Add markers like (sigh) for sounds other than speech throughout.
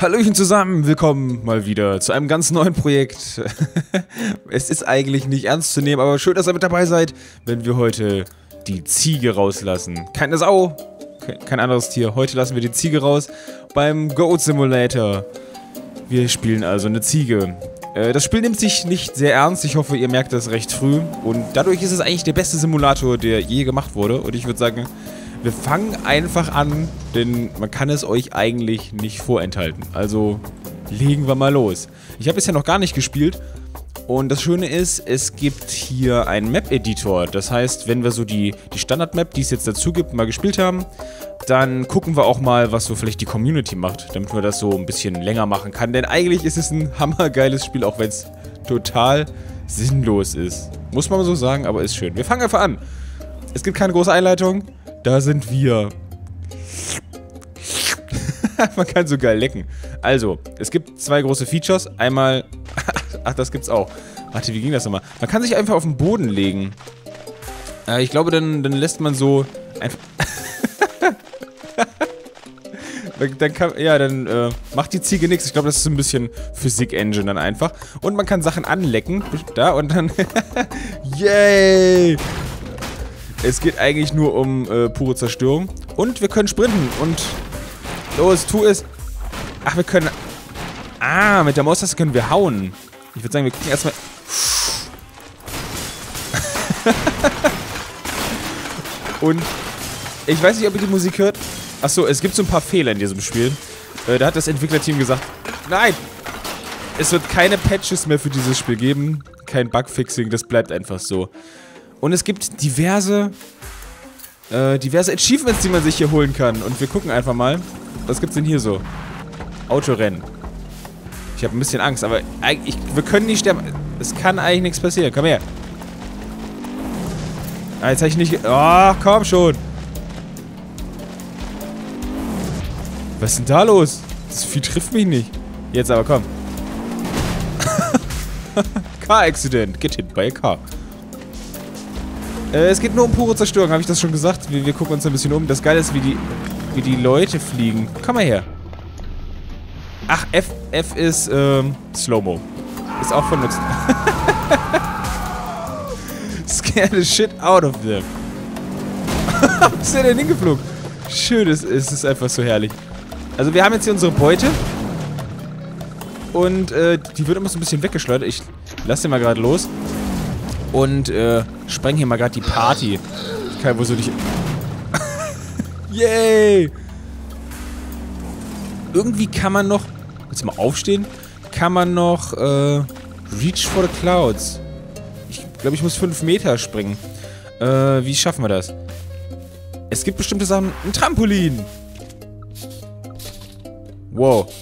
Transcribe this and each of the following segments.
Hallöchen zusammen, willkommen mal wieder zu einem ganz neuen Projekt. (laughs) es ist eigentlich nicht ernst zu nehmen, aber schön, dass ihr mit dabei seid, wenn wir heute die Ziege rauslassen. Keine Sau, kein anderes Tier. Heute lassen wir die Ziege raus beim Goat Simulator. Wir spielen also eine Ziege. Äh, das Spiel nimmt sich nicht sehr ernst. Ich hoffe, ihr merkt das recht früh. Und dadurch ist es eigentlich der beste Simulator, der je gemacht wurde. Und ich würde sagen, wir fangen einfach an, denn man kann es euch eigentlich nicht vorenthalten. Also legen wir mal los. Ich habe bisher noch gar nicht gespielt. Und das Schöne ist, es gibt hier einen Map-Editor. Das heißt, wenn wir so die, die Standard-Map, die es jetzt dazu gibt, mal gespielt haben, dann gucken wir auch mal, was so vielleicht die Community macht, damit man das so ein bisschen länger machen kann. Denn eigentlich ist es ein (laughs) hammergeiles Spiel, auch wenn es total sinnlos ist. Muss man so sagen, aber ist schön. Wir fangen einfach an. Es gibt keine große Einleitung. Da sind wir. (laughs) Man kann so geil lecken. Also, es gibt zwei große Features. Einmal... (laughs) Ach, das gibt's auch. Warte, wie ging das nochmal? Man kann sich einfach auf den Boden legen. Äh, ich glaube, dann, dann lässt man so... Einfach... (laughs) dann kann, ja, dann äh, macht die Ziege nichts. Ich glaube, das ist ein bisschen Physik-Engine dann einfach. Und man kann Sachen anlecken. Da und dann... Yay! Es geht eigentlich nur um äh, pure Zerstörung. Und wir können sprinten. Und los, tu es. Ach, wir können... Ah, mit der Maustaste können wir hauen. Ich würde sagen, wir gucken erstmal... (laughs) Und ich weiß nicht, ob ihr die Musik hört. Achso, es gibt so ein paar Fehler in diesem Spiel. Äh, da hat das Entwicklerteam gesagt, nein, es wird keine Patches mehr für dieses Spiel geben. Kein Bugfixing, das bleibt einfach so. Und es gibt diverse, äh, diverse Achievements, die man sich hier holen kann. Und wir gucken einfach mal. Was gibt's denn hier so? Autorennen. Ich habe ein bisschen Angst, aber ich, wir können nicht sterben. Es kann eigentlich nichts passieren. Komm her. Ah, jetzt habe ich nicht... Oh, komm schon. Was ist denn da los? Das Vieh trifft mich nicht. Jetzt aber, komm. (laughs) Car Accident. Get hit by a car. Äh, es geht nur um pure Zerstörung, habe ich das schon gesagt? Wir, wir, gucken uns ein bisschen um. Das Geile ist, wie die, wie die Leute fliegen. Komm mal her. Ach, F, F ist, ähm, Slow-Mo. Ist auch von Nutzen. (laughs) Scare the shit out of them. (laughs) Was ist der denn hingeflogen? Schön, es, es ist einfach so herrlich. Also wir haben jetzt hier unsere Beute. Und, äh, die wird immer so ein bisschen weggeschleudert. Ich lasse den mal gerade los. Und, äh, spreng hier mal gerade die Party. Kai, wo soll ich... (laughs) Yay! Irgendwie kann man noch... Jetzt mal aufstehen. Kann man noch, äh... Reach for the Clouds. Ich glaube, ich muss 5 Meter springen. Äh, wie schaffen wir das? Es gibt bestimmte Sachen... Ein Trampolin! Wow.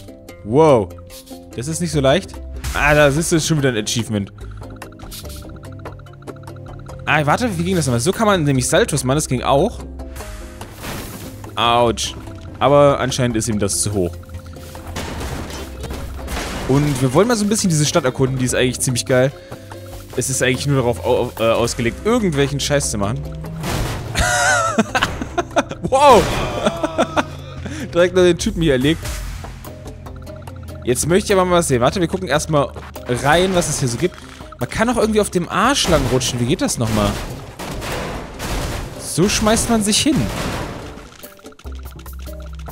Wow. Das ist nicht so leicht. Ah, da ist schon wieder ein Achievement. Ah, warte, wie ging das nochmal? So kann man nämlich Saltos machen, das ging auch. Autsch. Aber anscheinend ist ihm das zu hoch. Und wir wollen mal so ein bisschen diese Stadt erkunden, die ist eigentlich ziemlich geil. Es ist eigentlich nur darauf au äh, ausgelegt, irgendwelchen Scheiß zu machen. (laughs) wow! (laughs) Direkt noch den Typen hier erlegt. Jetzt möchte ich aber mal was sehen. Warte, wir gucken erstmal rein, was es hier so gibt. Man kann auch irgendwie auf dem Arsch lang rutschen. Wie geht das nochmal? So schmeißt man sich hin.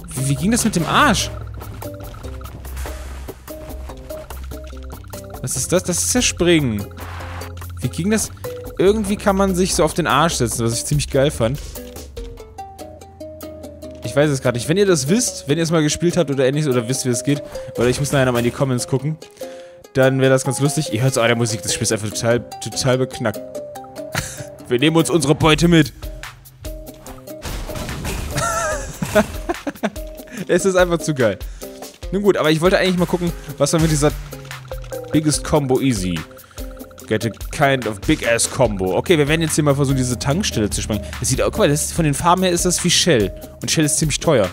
Wie, wie ging das mit dem Arsch? Was ist das? Das ist ja Springen. Wie ging das? Irgendwie kann man sich so auf den Arsch setzen, was ich ziemlich geil fand. Ich weiß es gerade nicht. Wenn ihr das wisst, wenn ihr es mal gespielt habt oder ähnliches oder wisst, wie es geht, oder ich muss nachher nochmal in die Comments gucken, dann wäre das ganz lustig. Ihr hört so an der Musik, das Spiel ist einfach total, total beknackt. (laughs) Wir nehmen uns unsere Beute mit. (laughs) es ist einfach zu geil. Nun gut, aber ich wollte eigentlich mal gucken, was wir mit dieser Biggest Combo Easy. Get a kind of big ass Combo. Okay, wir werden jetzt hier mal versuchen, diese Tankstelle zu sprengen. Das sieht, oh, guck mal, das ist, von den Farben her ist das wie Shell. Und Shell ist ziemlich teuer,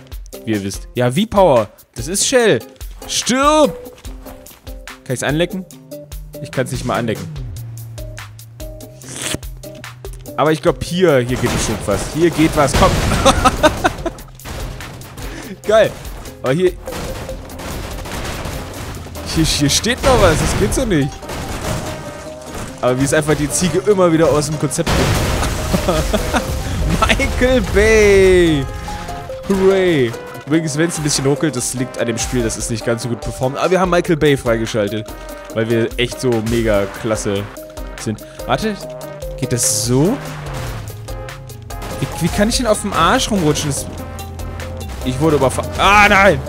wie ihr wisst. Ja, V-Power. Das ist Shell. Stirb! Kann ich es anlecken? Ich kann es nicht mal anlecken. Aber ich glaube, hier, hier geht bestimmt was. Hier geht was. Komm. (laughs) Geil. Aber hier... Hier, hier steht noch was, das geht so nicht. Aber wie es einfach die Ziege immer wieder aus dem Konzept bringt. (laughs) Michael Bay! Hooray! Übrigens, wenn es ein bisschen ruckelt, das liegt an dem Spiel, das ist nicht ganz so gut performt. Aber wir haben Michael Bay freigeschaltet. Weil wir echt so mega klasse sind. Warte, geht das so? Wie, wie kann ich denn auf dem Arsch rumrutschen? Das, ich wurde überfahren. Ah, nein!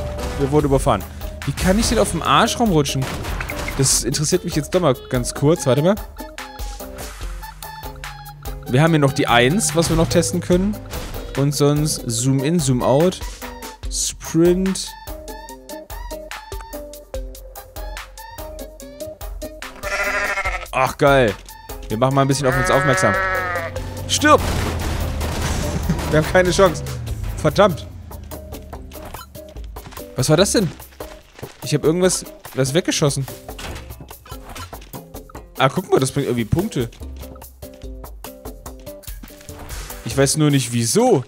Wir wurden überfahren. Wie kann ich denn auf dem Arsch rumrutschen? Das interessiert mich jetzt doch mal ganz kurz. Warte mal. Wir haben hier noch die 1, was wir noch testen können. Und sonst Zoom in, Zoom out. Sprint. Ach, geil. Wir machen mal ein bisschen auf uns aufmerksam. Stirb! (laughs) Wir haben keine Chance. Verdammt. Was war das denn? Ich habe irgendwas was weggeschossen. Ah, guck mal, das bringt irgendwie Punkte. Ich weiß nur nicht, wieso.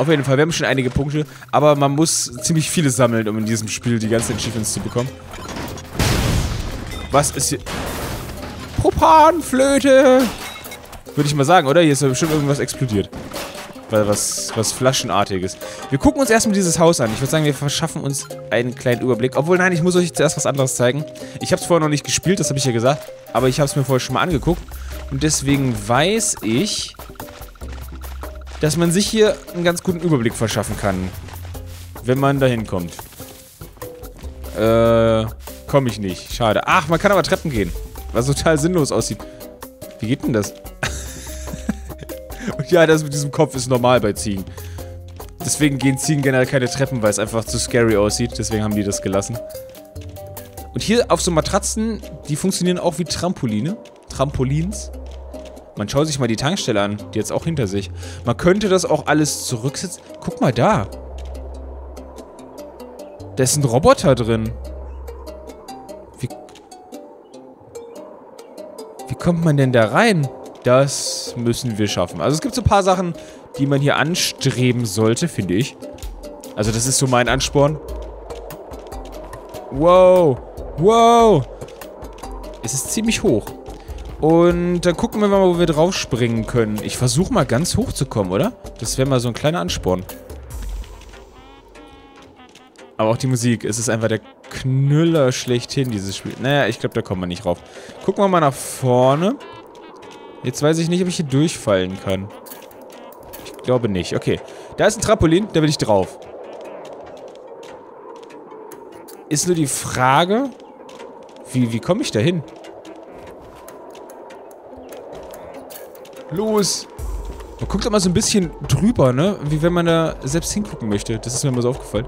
Auf jeden Fall, wir haben schon einige Punkte. Aber man muss ziemlich viele sammeln, um in diesem Spiel die ganzen Achievements zu bekommen. Was ist hier... Propanflöte! Würde ich mal sagen, oder? Hier ist bestimmt irgendwas explodiert. Weil was, was Flaschenartiges. Wir gucken uns erstmal dieses Haus an. Ich würde sagen, wir verschaffen uns einen kleinen Überblick. Obwohl, nein, ich muss euch zuerst was anderes zeigen. Ich habe es vorher noch nicht gespielt, das habe ich ja gesagt. Aber ich habe es mir vorher schon mal angeguckt. Und deswegen weiß ich, dass man sich hier einen ganz guten Überblick verschaffen kann. Wenn man da hinkommt. Äh, komme ich nicht. Schade. Ach, man kann aber Treppen gehen. Was total sinnlos aussieht. Wie geht denn das? Und (laughs) ja, das mit diesem Kopf ist normal bei Ziegen. Deswegen gehen Ziegen generell keine Treppen, weil es einfach zu scary aussieht. Deswegen haben die das gelassen. Und hier auf so Matratzen, die funktionieren auch wie Trampoline. Trampolins. Man schaut sich mal die Tankstelle an, die jetzt auch hinter sich. Man könnte das auch alles zurücksetzen. Guck mal da. Da ist ein Roboter drin. Wie... Wie kommt man denn da rein? Das müssen wir schaffen. Also es gibt so ein paar Sachen, die man hier anstreben sollte, finde ich. Also das ist so mein Ansporn. Wow. Wow. Es ist ziemlich hoch. Und dann gucken wir mal, wo wir drauf springen können. Ich versuche mal ganz hoch zu kommen, oder? Das wäre mal so ein kleiner Ansporn. Aber auch die Musik. Es ist einfach der Knüller schlechthin, dieses Spiel. Naja, ich glaube, da kommt man nicht rauf. Gucken wir mal nach vorne. Jetzt weiß ich nicht, ob ich hier durchfallen kann. Ich glaube nicht. Okay. Da ist ein Trampolin, da bin ich drauf. Ist nur die Frage, wie, wie komme ich da hin? Los! Man guckt immer so ein bisschen drüber, ne? Wie wenn man da selbst hingucken möchte. Das ist mir immer so aufgefallen.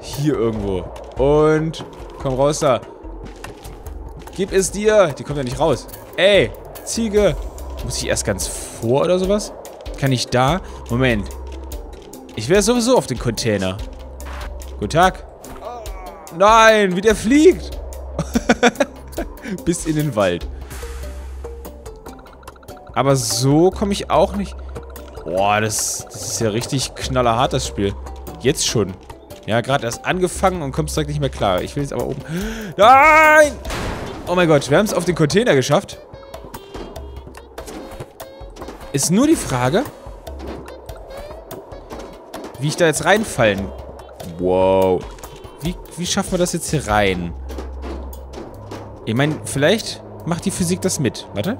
Hier irgendwo. Und komm raus da. Gib es dir. Die kommt ja nicht raus. Ey, Ziege. Muss ich erst ganz vor oder sowas? Kann ich da? Moment. Ich wäre sowieso auf den Container. Guten Tag. Nein, wie der fliegt. (laughs) Bis in den Wald. Aber so komme ich auch nicht... Boah, das, das ist ja richtig knallerhart, das Spiel. Jetzt schon. Ja, gerade erst angefangen und kommst direkt nicht mehr klar. Ich will jetzt aber oben... (gasps) Nein! Oh mein Gott, wir haben es auf den Container geschafft. Ist nur die Frage, wie ich da jetzt reinfallen... Wow. Wie, wie schaffen wir das jetzt hier rein? Ich meine, vielleicht macht die Physik das mit. Warte.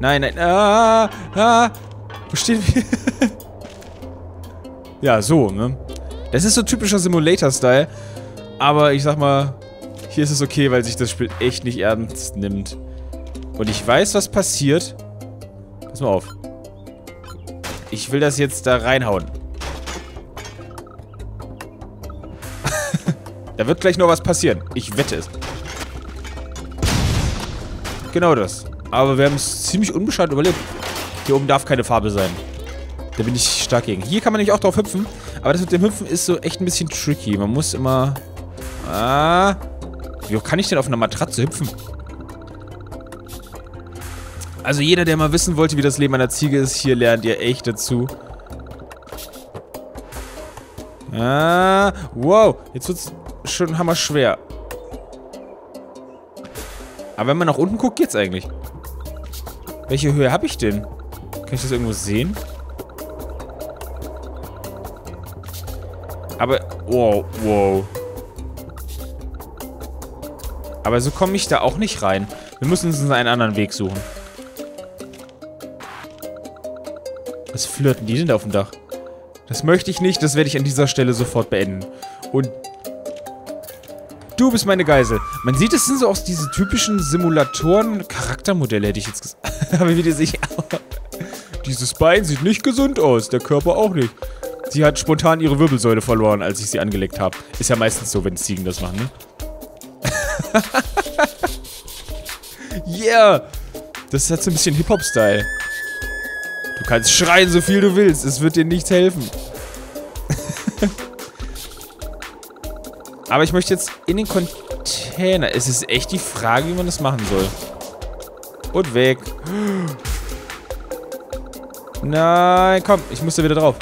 Nein, nein. Ah, ah. Wo stehen wir? (laughs) ja, so, ne? Das ist so typischer Simulator-Style. Aber ich sag mal, hier ist es okay, weil sich das Spiel echt nicht ernst nimmt. Und ich weiß, was passiert. Pass mal auf. Ich will das jetzt da reinhauen. (laughs) da wird gleich noch was passieren. Ich wette es. Genau das. Aber wir haben es ziemlich unbeschadet überlebt. Hier oben darf keine Farbe sein. Da bin ich stark gegen. Hier kann man nämlich auch drauf hüpfen. Aber das mit dem Hüpfen ist so echt ein bisschen tricky. Man muss immer... Ah... Wie kann ich denn auf einer Matratze hüpfen? Also jeder, der mal wissen wollte, wie das Leben einer Ziege ist, hier lernt ihr echt dazu. Ah, wow. Jetzt wird's schon hammer schwer. Aber wenn man nach unten guckt, geht's eigentlich. Welche Höhe habe ich denn? Kann ich das irgendwo sehen? Aber, wow, wow. Aber so komme ich da auch nicht rein. Wir müssen uns einen anderen Weg suchen. Was flirten die denn da auf dem Dach? Das möchte ich nicht, das werde ich an dieser Stelle sofort beenden. Und du bist meine Geisel. Man sieht, es sind so aus diese typischen Simulatoren, Charaktermodelle hätte ich jetzt gesagt. (laughs) Aber wie die sich... (laughs) Dieses Bein sieht nicht gesund aus, der Körper auch nicht. Sie hat spontan ihre Wirbelsäule verloren, als ich sie angelegt habe. Ist ja meistens so, wenn Ziegen das machen, ne? (laughs) yeah! Das hat so ein bisschen Hip-Hop-Style. Du kannst schreien, so viel du willst. Es wird dir nichts helfen. Aber ich möchte jetzt in den Container. Es ist echt die Frage, wie man das machen soll. Und weg. Nein, komm. Ich muss da wieder drauf.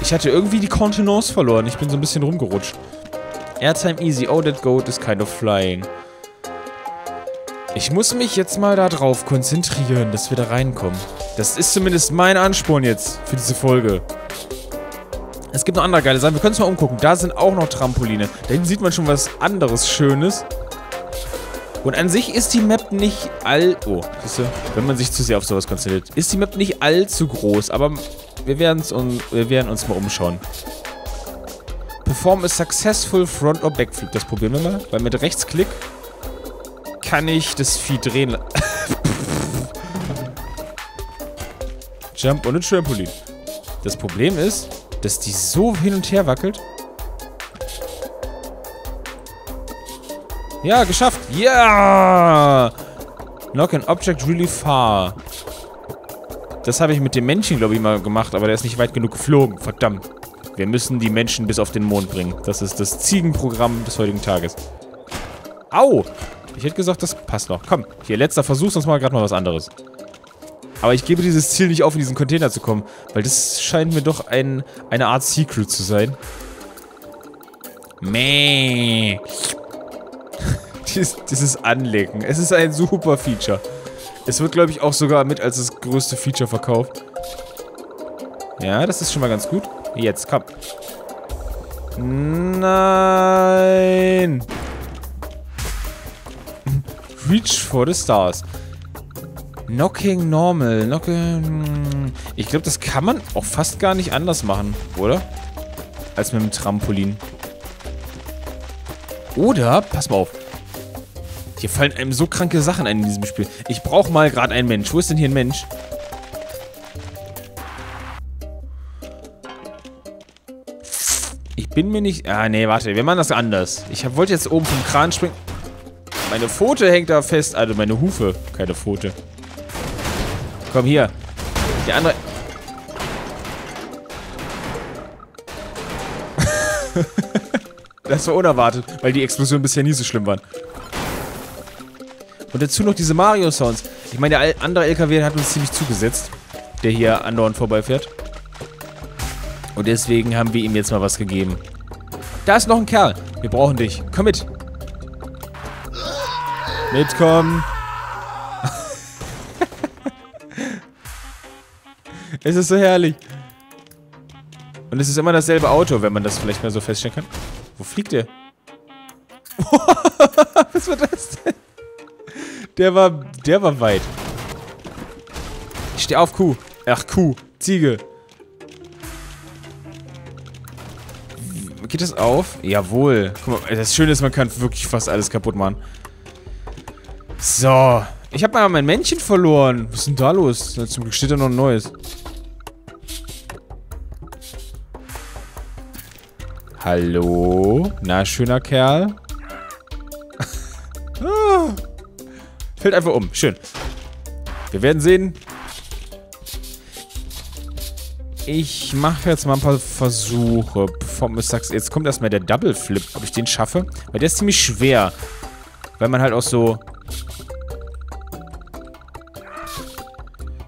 Ich hatte irgendwie die Kontenance verloren. Ich bin so ein bisschen rumgerutscht. Airtime easy. Oh, that goat is kind of flying. Ich muss mich jetzt mal da drauf konzentrieren, dass wir da reinkommen. Das ist zumindest mein Ansporn jetzt für diese Folge. Es gibt noch andere geile Sachen. Wir können uns mal umgucken. Da sind auch noch Trampoline. Da hinten sieht man schon was anderes Schönes. Und an sich ist die Map nicht all... Oh, siehst du? Wenn man sich zu sehr auf sowas konzentriert. Ist die Map nicht allzu groß, aber wir, werden's wir werden uns mal umschauen. Perform a successful front or backflip. Das probieren wir mal. Weil mit Rechtsklick kann ich das Vieh drehen. (laughs) Jump on a Trampolin. Das Problem ist, dass die so hin und her wackelt. Ja, geschafft. Ja! Knock an object really far. Das habe ich mit dem Männchen, glaube ich, mal gemacht, aber der ist nicht weit genug geflogen. Verdammt. Wir müssen die Menschen bis auf den Mond bringen. Das ist das Ziegenprogramm des heutigen Tages. Au! Ich hätte gesagt, das passt noch. Komm, hier, letzter Versuch, sonst mal gerade mal was anderes. Aber ich gebe dieses Ziel nicht auf, in diesen Container zu kommen, weil das scheint mir doch ein, eine Art Secret zu sein. Meh. Dies, dieses Anlegen. Es ist ein super Feature. Es wird, glaube ich, auch sogar mit als das größte Feature verkauft. Ja, das ist schon mal ganz gut. Jetzt, komm. Nein. (laughs) Reach for the Stars. Knocking normal. Knocking... Ich glaube, das kann man auch fast gar nicht anders machen, oder? Als mit dem Trampolin. Oder, pass mal auf. Hier fallen einem so kranke Sachen ein in diesem Spiel. Ich brauche mal gerade einen Mensch. Wo ist denn hier ein Mensch? Ich bin mir nicht... Ah, nee, warte. Wir machen das anders. Ich hab, wollte jetzt oben vom Kran springen. Meine Pfote hängt da fest. Also meine Hufe. Keine Pfote. Komm hier. Der andere... (laughs) das war unerwartet, weil die Explosionen bisher nie so schlimm waren. Dazu noch diese Mario-Sounds. Ich meine, der andere LKW hat uns ziemlich zugesetzt, der hier andauernd vorbeifährt. Und deswegen haben wir ihm jetzt mal was gegeben. Da ist noch ein Kerl. Wir brauchen dich. Komm mit. Mitkommen. (laughs) es ist so herrlich. Und es ist immer dasselbe Auto, wenn man das vielleicht mal so feststellen kann. Wo fliegt der? (laughs) (laughs) Was war das? Der war, der war weit. Ich steh auf, Kuh. Ach, Kuh. Ziege. Geht das auf? Jawohl. Guck mal, das Schöne ist, man kann wirklich fast alles kaputt machen. So. Ich habe mal mein Männchen verloren. Was ist denn da los? Zum Glück steht da noch ein neues. Hallo? Na, schöner Kerl? Fällt einfach um. Schön. Wir werden sehen. Ich mache jetzt mal ein paar Versuche. Jetzt kommt erstmal der Double Flip, ob ich den schaffe. Weil der ist ziemlich schwer. Weil man halt auch so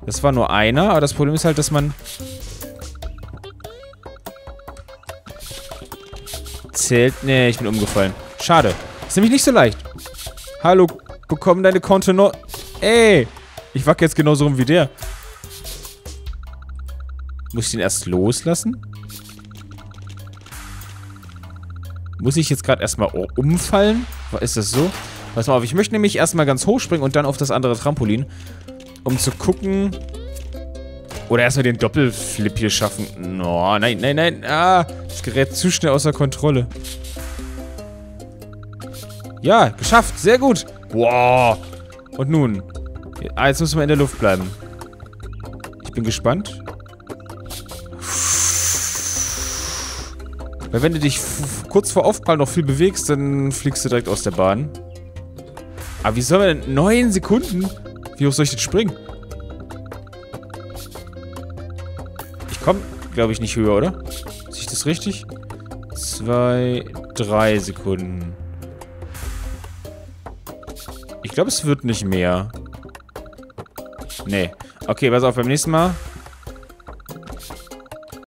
Das war nur einer, aber das Problem ist halt, dass man... Zählt. Nee, ich bin umgefallen. Schade. Ist nämlich nicht so leicht. Hallo, bekomm deine Kontenor... Ey! Ich wacke jetzt genauso rum wie der. Muss ich den erst loslassen? Muss ich jetzt gerade erstmal umfallen? Ist das so? Pass mal auf, ich möchte nämlich erstmal ganz hoch springen und dann auf das andere Trampolin. Um zu gucken... Oder erstmal den Doppelflip hier schaffen. No, nein, nein, nein. Ah, das gerät zu schnell außer Kontrolle. Ja, geschafft. Sehr gut. Wow. Und nun? Ah, jetzt müssen wir in der Luft bleiben. Ich bin gespannt. Weil wenn du dich kurz vor Aufprall noch viel bewegst, dann fliegst du direkt aus der Bahn. Aber wie soll man denn... Neun Sekunden? Wie hoch soll ich denn springen? Ich komme, glaube ich, nicht höher, oder? Sehe ich das richtig? Zwei, drei Sekunden. Ich glaube, es wird nicht mehr. Nee. Okay, pass auf, beim nächsten Mal